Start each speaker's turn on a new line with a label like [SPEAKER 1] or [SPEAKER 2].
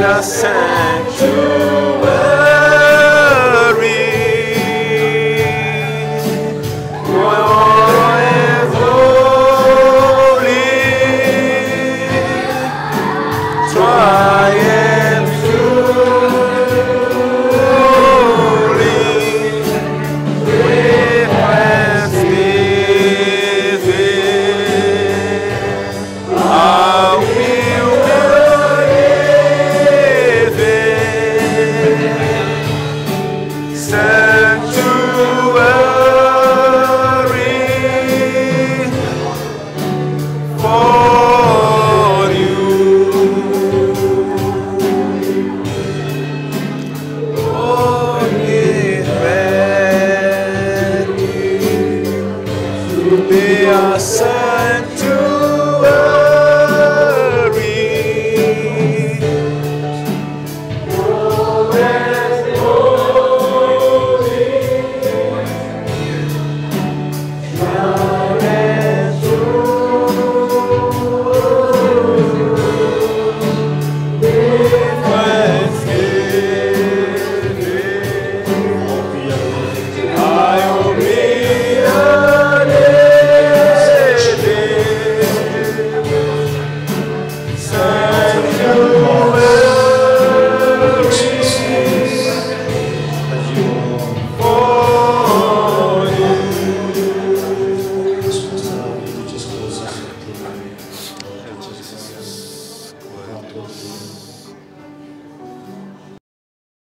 [SPEAKER 1] the sanctuary. A sanctuary.
[SPEAKER 2] Jesus.